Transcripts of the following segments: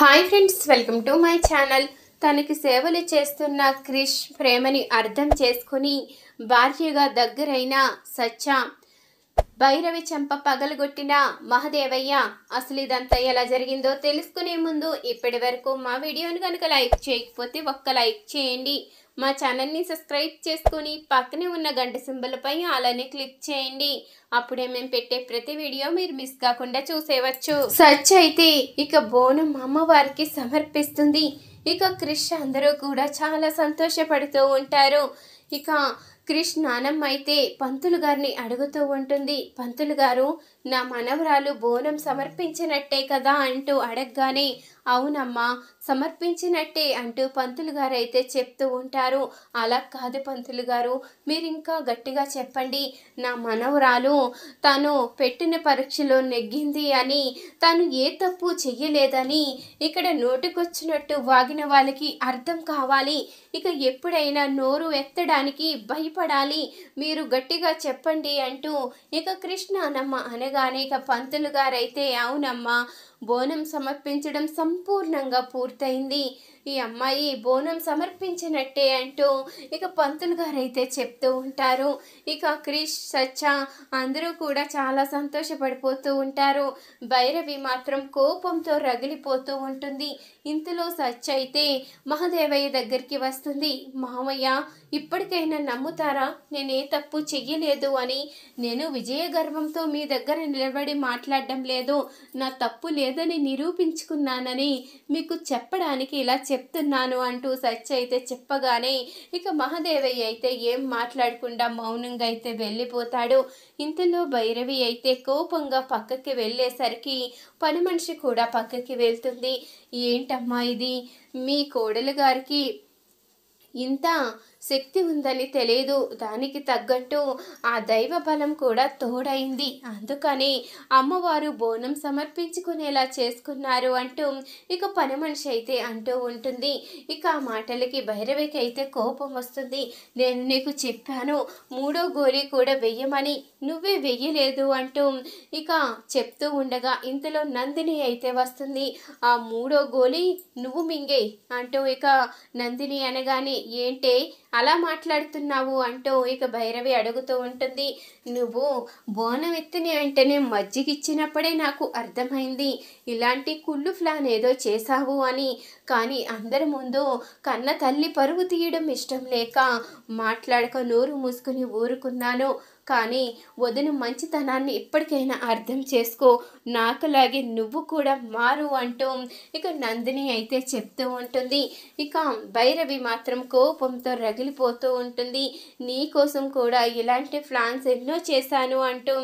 Hi friends welcome to my channel తనకి సేవలు చేస్తున్న క్రిష్ ప్రేమని అర్థం చేసుకుని భార్యగా దగ్గరైన సత్య భైరవి చెంప పగలగొట్టిన మహదేవయ్య అసలు ఇదంతా ఎలా జరిగిందో తెలుసుకునే ముందు ఇప్పటి వరకు మా వీడియోని కనుక లైక్ చేయకపోతే ఒక్క లైక్ చేయండి. మా ఛానల్ని సబ్స్క్రైబ్ చేసుకుని పక్కనే ఉన్న గంట సింబల్పై అలానే క్లిక్ చేయండి. అప్పుడే మేము పెట్టే ప్రతి వీడియో మీరు మిస్ కాకుండా చూసేవచ్చు. సచ్ అయితే ఇక బోనం అమ్మవారికి సమర్పిస్తుంది. ఇక క్రిష్ అందరూ కూడా చాలా సంతోషపడుతూ ఉంటారు. ఇక క్రిష్ నానమ్మ అయితే పంతులు గారిని అడుగుతూ ఉంటుంది. పంతులు గారు నా మనవరాలు బోనం సమర్పించినట్టే కదా అంటూ అడగగానే అవునమ్మా సమర్పించినట్టే అంటూ పంతులు గారు అయితే చెప్తూ ఉంటారు. అలా కాదు పంతులు గారు మీరు ఇంకా గట్టిగా చెప్పండి. నా మనవరాలు తను పెట్టిన పరీక్షలో నెగ్గింది అని తను ఏ తప్పు చెయ్యలేదని ఇక్కడ నోటికొచ్చినట్టు వాగిన వాళ్ళకి అర్థం కావాలి. ఇక ఎప్పుడైనా నోరు ఎత్తడానికి భయపడాలి. మీరు గట్టిగా చెప్పండి అంటూ ఇక కృష్ణానమ్మ అనగానే ఇక పంతులు గారైతే అవునమ్మా బోనం సమర్పించడం సంపూర్ణంగా పూర్తయింది. ఈ అమ్మాయి బోనం సమర్పించినట్టే అంటూ ఇక పంతులు గారైతే చెప్తూ ఉంటారు. ఇక క్రిష్ సచ్చ అందరూ కూడా చాలా సంతోషపడిపోతూ ఉంటారు. భైరవి మాత్రం కోపంతో రగిలిపోతూ ఉంటుంది. ఇంతలో సచ్చ అయితే మహాదేవయ్య దగ్గరికి వస్తుంది. మామయ్య ఇప్పటికైనా నమ్ముతారా? నేనే తప్పు చెయ్యలేదు అని నేను విజయ గర్వంతో మీ దగ్గర నిలబడి మాట్లాడడం లేదు. నా తప్పు లేదని నిరూపించుకున్నానని మీకు చెప్పడానికి ఇలా చెప్తున్నాను అంటూ సచ్ అయితే చెప్పగానే ఇక మహాదేవయ్య అయితే ఏం మాట్లాడకుండా మౌనంగా అయితే వెళ్ళిపోతాడు. ఇంతలో భైరవి అయితే కోపంగా పక్కకి వెళ్ళేసరికి పని మనిషి కూడా పక్కకి వెళ్తుంది. ఏంటమ్మా ఇది? మీ కోడలు గారికి ఇంత శక్తి ఉందని తెలియదు. దానికి తగ్గట్టు ఆ దైవ బలం కూడా తోడైంది. అందుకని అమ్మవారు బోనం సమర్పించుకునేలా చేసుకున్నారు అంటూ ఇక పని మనిషి అయితే అంటూ ఉంటుంది. ఇక ఆ మాటలకి భైరవికి అయితే కోపం వస్తుంది. నేను నీకు చెప్పాను మూడో గోళీ కూడా వెయ్యమని. నువ్వే వెయ్యలేదు అంటూ ఇక చెప్తూ ఉండగా ఇంతలో నందిని అయితే వస్తుంది. ఆ మూడో గోళీ నువ్వు మింగే అంటూ ఇక నందిని అనగానే ఏంటే అలా మాట్లాడుతున్నావు అంటూ ఇక భైరవి అడుగుతూ ఉంటుంది. నువ్వు బోనం ఎత్తిని వెంటనే మజ్జిగిచ్చినప్పుడే నాకు అర్థమైంది. ఇలాంటి కుళ్ళు ప్లాన్ ఏదో చేశావు అని. కానీ అందరి ముందు కన్న తల్లి పరువు తీయడం ఇష్టం లేక మాట్లాడక నోరు మూసుకుని ఊరుకున్నాను. కానీ వదిన మంచితనాన్ని ఇప్పటికైనా అర్థం చేసుకో. నాకులాగే నువ్వు కూడా మారు అంటూ ఇక నందిని అయితే చెప్తూ ఉంటుంది. ఇక భైరవి మాత్రం కోపంతో రగిలిపోతూ ఉంటుంది. నీ కోసం కూడా ఇలాంటి ప్లాన్స్ ఎన్నో చేశాను అంటూ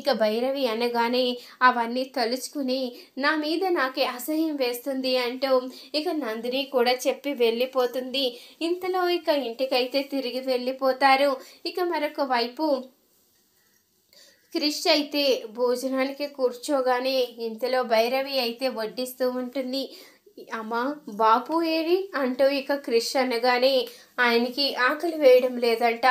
ఇక భైరవి అనగానే అవన్నీ తలుచుకుని నా మీద నాకే అసహ్యం వేస్తుంది అంటూ ఇక నందిని కూడా చెప్పి వెళ్ళిపోతుంది. ఇంతలో ఇక ఇంటికైతే తిరిగి వెళ్ళిపోతారు. ఇక మరొక వైపు క్రిష్ అయితే భోజనానికి కూర్చోగానే ఇంతలో భైరవి అయితే వడ్డిస్తూ ఉంటుంది. అమ్మా బాపు ఏరి అంటూ ఇక క్రిష్ అనగానే ఆయనకి ఆకలి వేయడం లేదంట.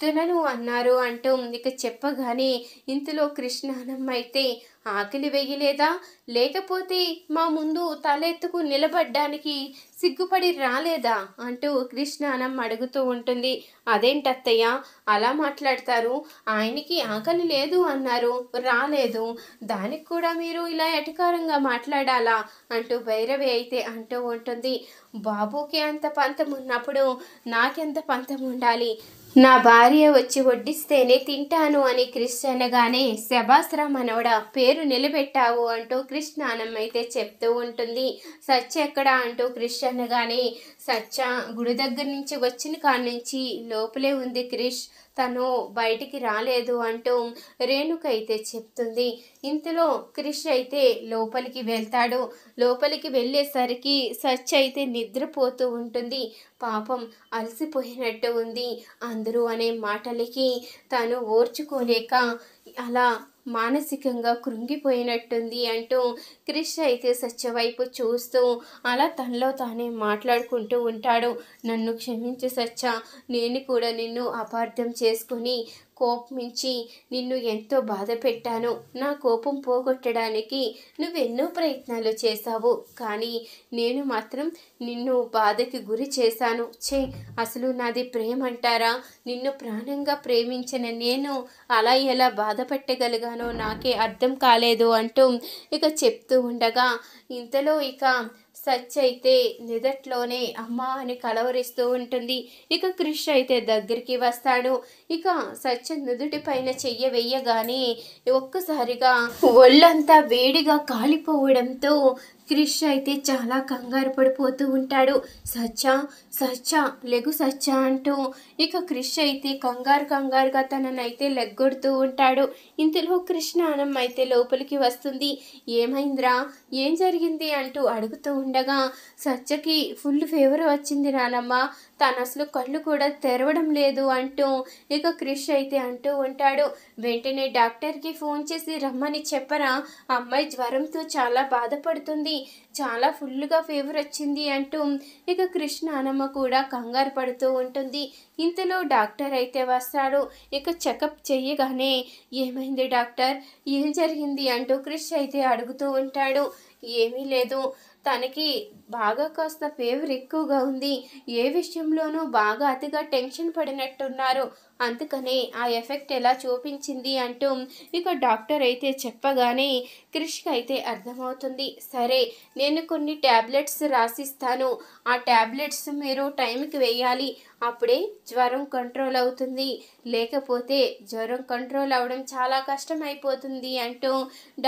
తినను అన్నారు అంటూ ఇక చెప్పగానే ఇంతలో కృష్ణానమ్మ అయితే ఆకలి వేయలేదా? లేకపోతే మా ముందు తలెత్తుకు నిలబడ్డానికి సిగ్గుపడి రాలేదా? అంటూ కృష్ణానమ్మ అడుగుతూ ఉంటుంది. అదేంటత్తయ్య? అలా మాట్లాడతారు. ఆయనకి ఆకలి లేదు అన్నారు. రాలేదు. దానికి కూడా మీరు ఇలా ఎటకారంగా మాట్లాడాలా? అంటూ భైరవి అయితే అంటూ ఉంటుంది. బాబుకి అంత పంతం ఉన్నప్పుడు నాకెంత పంతం ఉండాలి? నా భార్య వచ్చి వడ్డిస్తేనే తింటాను అని క్రిష్ అనగానే శబాస్రా మనవడ పేరు నిలబెట్టావు అంటూ కృష్ణ అయితే చెప్తూ ఉంటుంది. సత్య ఎక్కడ? అంటూ క్రిష్ అనగానే సత్య గుడి దగ్గర నుంచి వచ్చిన కాడ నుంచి లోపలే ఉంది క్రిష్ తను బయటికి రాలేదు అంటూ రేణుక అయితే చెప్తుంది. ఇంతలో క్రిష్ అయితే లోపలికి వెళ్తాడు. లోపలికి వెళ్ళేసరికి సచ్ అయితే నిద్రపోతూ ఉంటుంది. పాపం అలసిపోయినట్టు ఉంది. అందరూ అనే మాటలకి తను ఓర్చుకోలేక అలా మానసికంగా కృంగిపోయినట్టుంది అంటూ క్రిష్ అయితే సత్యవైపు చూస్తూ అలా తనలో తానే మాట్లాడుకుంటూ ఉంటాడు. నన్ను క్షమించు సత్య నేను కూడా నిన్ను అపార్థం చేసుకుని కోపమించి నిన్ను ఎంతో బాధ పెట్టాను. నా కోపం పోగొట్టడానికి నువ్వెన్నో ప్రయత్నాలు చేశావు. కానీ నేను మాత్రం నిన్ను బాధకి గురి చేశాను. చే అసలు నాది ప్రేమ అంటారా నిన్ను ప్రాణంగా ప్రేమించిన నేను అలా ఎలా బాధ పెట్టగలిగానో నాకే అర్థం కాలేదు అంటూ ఇక చెప్తూ ఉండగా ఇంతలో ఇక సచ్ అయితే నిదట్లోనే అమ్మ అని కలవరిస్తూ ఉంటుంది. ఇక క్రిష్ అయితే దగ్గరికి వస్తాడు. ఇక సచ్ నుదుటి పైన చెయ్య వెయ్యగానే ఒక్కసారిగా ఒళ్ళంతా వేడిగా కాలిపోవడంతో క్రిష్ అయితే చాలా కంగారు పడిపోతూ ఉంటాడు. సచ్చా సచ్చా లెగు సచ్చా అంటూ. ఇక క్రిష్ అయితే కంగారు కంగారుగా తననైతే లెగ్గొడుతూ ఉంటాడు. ఇంతలో కృష్ణానం అయితే లోపలికి వస్తుంది. ఏమైందిరా? ఏం జరిగింది? అంటూ అడుగుతూ ఉండగా సచ్చకి ఫుల్ ఫేవర్ వచ్చింది నానమ్మ. తను అసలు కళ్ళు కూడా తెరవడం లేదు అంటూ ఇక క్రిష్ అయితే అంటూ ఉంటాడు. వెంటనే డాక్టర్కి ఫోన్ చేసి రమ్మని చెప్పరా? అమ్మాయి జ్వరంతో చాలా బాధపడుతుంది. చాలా ఫుల్గా ఫీవర్ వచ్చింది అంటూ ఇక కృష్ణానమ్మ కూడా కంగారు పడుతూ ఉంటుంది. ఇంతలో డాక్టర్ అయితే వస్తాడు. ఇక చెకప్ చేయగానే ఏమైంది డాక్టర్? ఏం జరిగింది? అంటూ క్రిష్ అయితే అడుగుతూ ఉంటాడు. ఏమీ లేదు. తనకి బాగా కాస్త ఫేవర్ ఎక్కువగా ఉంది. ఏ విషయంలోనూ బాగా అతిగా టెన్షన్ పడినట్టున్నారు. అందుకనే ఆ ఎఫెక్ట్ ఎలా చూపించింది అంటూ ఇక డాక్టర్ అయితే చెప్పగానే క్రిష్కి అయితే అర్థమవుతుంది. సరే నేను కొన్ని ట్యాబ్లెట్స్ రాసిస్తాను. ఆ ట్యాబ్లెట్స్ మీరు టైంకి వేయాలి. అప్పుడే జ్వరం కంట్రోల్ అవుతుంది. లేకపోతే జ్వరం కంట్రోల్ అవ్వడం చాలా కష్టమైపోతుంది అంటూ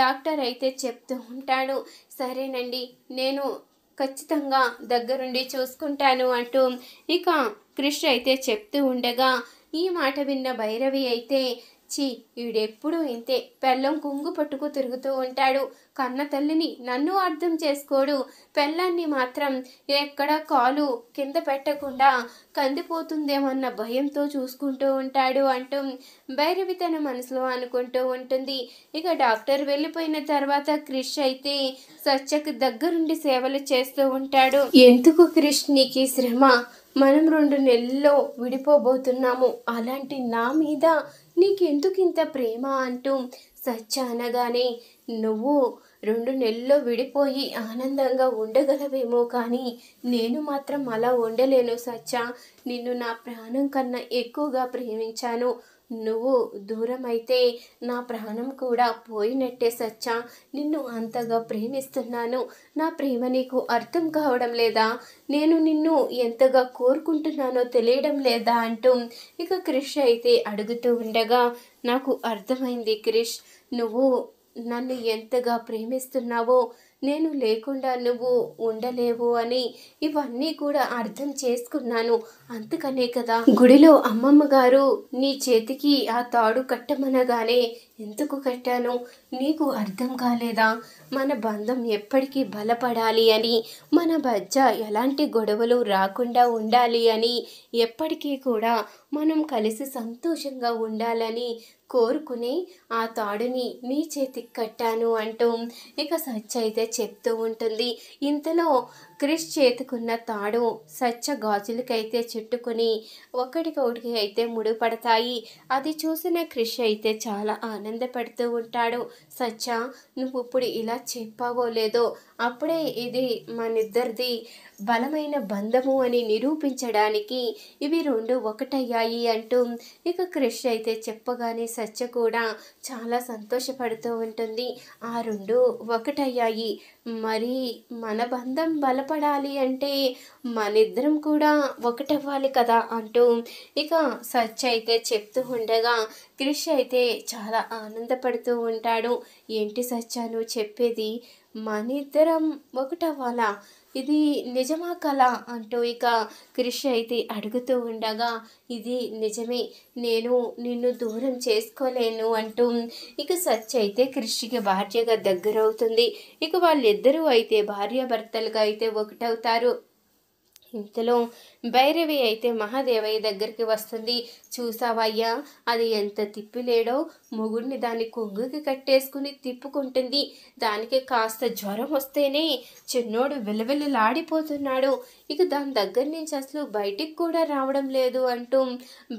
డాక్టర్ అయితే చెప్తూ ఉంటాడు. సరేనండి నేను ఖచ్చితంగా దగ్గరుండి చూసుకుంటాను అంటూ ఇక కృష్ణ అయితే చెప్తూ ఉండగా ఈ మాట విన్న భైరవి అయితే చీ వీడెప్పుడూ ఇంతే. పెళ్ళం కుంగు పట్టుకు తిరుగుతూ ఉంటాడు. కన్న తల్లిని నన్ను అర్థం చేసుకోడు. పెళ్ళాన్ని మాత్రం ఎక్కడ కాలు కింద పెట్టకుండా కందిపోతుందేమన్న భయంతో చూసుకుంటూ ఉంటాడు అంటూ భైరవి తన మనసులో అనుకుంటూ ఉంటుంది. ఇక డాక్టర్ వెళ్ళిపోయిన తర్వాత క్రిష్ అయితే సత్యకు దగ్గరుండి సేవలు చేస్తూ ఉంటాడు. ఎందుకు క్రిష్ నీకు శ్రమ? మనం రెండు నెలల్లో విడిపోబోతున్నాము. అలాంటి నా మీద నీకెందుకు ఇంత ప్రేమ అంటూ సత్య అనగానే నువ్వు రెండు నెలల్లో విడిపోయి ఆనందంగా ఉండగలవేమో కానీ నేను మాత్రం అలా ఉండలేను సత్య నిన్ను నా ప్రాణం కన్నా ఎక్కువగా ప్రేమించాను. నువ్వు దూరం అయితే నా ప్రాణం కూడా పోయినట్టే సచ్చా. నిన్ను అంతగా ప్రేమిస్తున్నాను. నా ప్రేమ నీకు అర్థం కావడం లేదా? నేను నిన్ను ఎంతగా కోరుకుంటున్నానో తెలియడం లేదా అంటూ ఇక క్రిష్ అయితే అడుగుతూ ఉండగా నాకు అర్థమైంది క్రిష్ నువ్వు నన్ను ఎంతగా ప్రేమిస్తున్నావో నేను లేకుండా నువ్వు ఉండలేవు అని ఇవన్నీ కూడా అర్థం చేసుకున్నాను. అందుకనే కదా. గుడిలో అమ్మమ్మ గారు నీ చేతికి ఆ తాడు కట్టమనగానే ఎందుకు కట్టాను? నీకు అర్థం కాలేదా? మన బంధం ఎప్పటికీ బలపడాలి అని మన మధ్య ఎలాంటి గొడవలు రాకుండా ఉండాలి అని ఎప్పటికీ కూడా మనం కలిసి సంతోషంగా ఉండాలని కోరుకుని ఆ తాడుని నీ చేతికి కట్టాను అంటూ ఇక సచ్చ అయితే చెప్తూ ఉంటుంది. ఇంతలో క్రిష్ చేతుకున్న తాడు సచ్చ గాజులకైతే చుట్టుకుని ఒకటికొకటికి అయితే ముడిపడతాయి. అది చూసిన క్రిష్ అయితే చాలా ఆనందపడుతూ ఉంటాడు. సచ్చ నువ్వు ఇప్పుడు ఇలా చెప్పావో లేదో? అప్పుడే ఇది మనిద్దరిది బలమైన బంధము అని నిరూపించడానికి ఇవి రెండు ఒకటయ్యాయి అంటూ ఇక క్రిష్ అయితే చెప్పగానే సత్య కూడా చాలా సంతోషపడుతూ ఉంటుంది. ఆ రెండు ఒకటయ్యాయి. మరి మన బంధం బలపడాలి అంటే మనిద్దరం కూడా ఒకటవ్వాలి కదా అంటూ ఇక సత్య అయితే చెప్తూ ఉండగా క్రిష్ అయితే చాలా ఆనందపడుతూ ఉంటాడు. ఏంటి సత్య నువ్వు చెప్పేది? మనిద్దరం ఒకటవ్వాలా? ఇది నిజమా కళ అంటూ ఇక క్రిష్ అయితే అడుగుతూ ఉండగా ఇది నిజమే నేను నిన్ను దూరం చేసుకోలేను అంటూ ఇక సచ్ అయితే క్రిష్కి భార్యగా దగ్గరవుతుంది. ఇక వాళ్ళిద్దరూ అయితే భార్యాభర్తలుగా అయితే ఒకటవుతారు. ఇంతలో భైరవి అయితే మహాదేవయ్య దగ్గరికి వస్తుంది. చూసావయ్యా అది ఎంత తిప్పిలేడో. మొగుడిని దాన్ని కొంగుకి కట్టేసుకుని తిప్పుకుంటుంది. దానికి కాస్త జ్వరం వస్తేనే చిన్నోడు విలవిలలాడిపోతున్నాడు. ఇక దాని దగ్గర నుంచి అసలు బయటికి కూడా రావడం లేదు అంటూ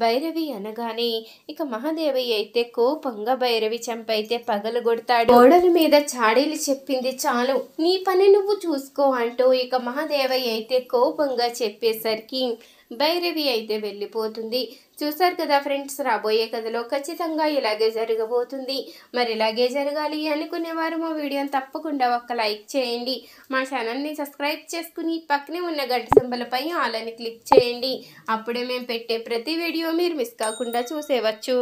భైరవి అనగానే ఇక మహాదేవయ్య అయితే కోపంగా భైరవి చంపైతే పగలగొడతాడు గోడల మీద చాడీలు చెప్పింది చాలు. నీ పని నువ్వు చూసుకో అంటూ ఇక మహాదేవయ్య అయితే కోపంగా చెప్పేసరికి భైరవి అయితే వెళ్ళిపోతుంది. చూసారు కదా ఫ్రెండ్స్ రాబోయే కథలో ఖచ్చితంగా ఇలాగే జరగబోతుంది. మరి ఇలాగే జరగాలి అనుకునేవారు మా వీడియోని తప్పకుండా ఒక్క లైక్ చేయండి. మా ఛానల్ని సబ్స్క్రైబ్ చేసుకుని పక్కనే ఉన్న గంట సింబలపై ఆల్ అని క్లిక్ చేయండి. అప్పుడే మేము పెట్టే ప్రతి వీడియో మీరు మిస్ కాకుండా చూసేవచ్చు.